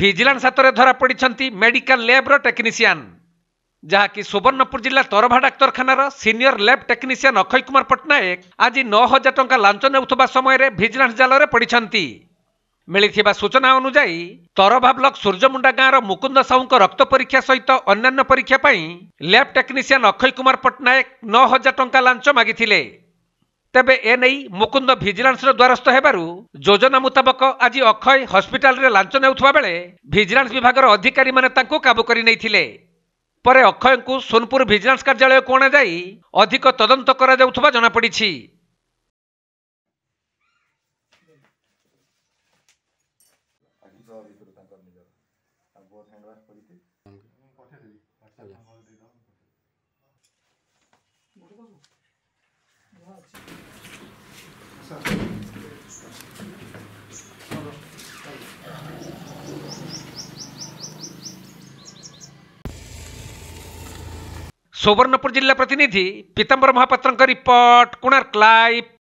Vigilance ହାତରେ ଧରାପଡ଼ିଛନ୍ତି medical ଲ୍ୟାବ୍ର technician ଯାହାକି ସୁବର୍ଣ୍ଣପୁର ଜିଲ୍ଲା ତରଭା ଡାକ୍ତରଖାନାର senior lab technician Akshay Kumar Pattnaik ଆଜି ନଅ ହଜାର ଟଙ୍କା ଲାଞ୍ଚ ନେଉଥିବା ସମୟରେ ଭିଜିଲାନ୍ସ ଜାଲରେ ପଡ଼ିଛନ୍ତି ମିଳିଥିବା ସୂଚନା ଅନୁଯାୟୀ ତରଭା ବ୍ଲକ ସୂର୍ଯ୍ୟମୁଣ୍ଡା ଗାଁର ମୁକୁନ୍ଦ ସାହୁଙ୍କ ରକ୍ତ ପରୀକ୍ଷା ସହିତ ଅନ୍ୟାନ୍ୟ ପରୀକ୍ଷା ପାଇଁ ଲ୍ୟାବ୍ ଟେକ୍ନିସିଆନ୍ ଅକ୍ଷୟ କୁମାର ପଟ୍ଟନାୟକ ନଅ ହଜାର ଟଙ୍କା ଲାଞ୍ଚ ମାଗିଥିଲେ ତେବେ ଏନେଇ ମୁକୁନ୍ଦ ଭିଜିଲାନ୍ସର ଦ୍ୱାରସ୍ଥ ହେବାରୁ ଯୋଜନା ମୁତାବକ ଆଜି ଅକ୍ଷୟ ହସ୍ପିଟାଲରେ ଲାଞ୍ଚ ନେଉଥିବା ବେଳେ ଭିଜିଲାନ୍ସ ବିଭାଗର ଅଧିକାରୀମାନେ ତାଙ୍କୁ କାବୁ କରି ନେଇଥିଲେ ପରେ ଅକ୍ଷୟଙ୍କୁ ସୋନପୁର ଭିଜିଲାନ୍ସ କାର୍ଯ୍ୟାଳୟକୁ ଅଣାଯାଇ ଅଧିକ ତଦନ୍ତ କରାଯାଉଥିବା ଜଣାପଡ଼ିଛି Thank you. सुवर्णपुर जिला प्रतिनिधि पीतंबर महापात्र रिपोर्ट कोणार्क लाइव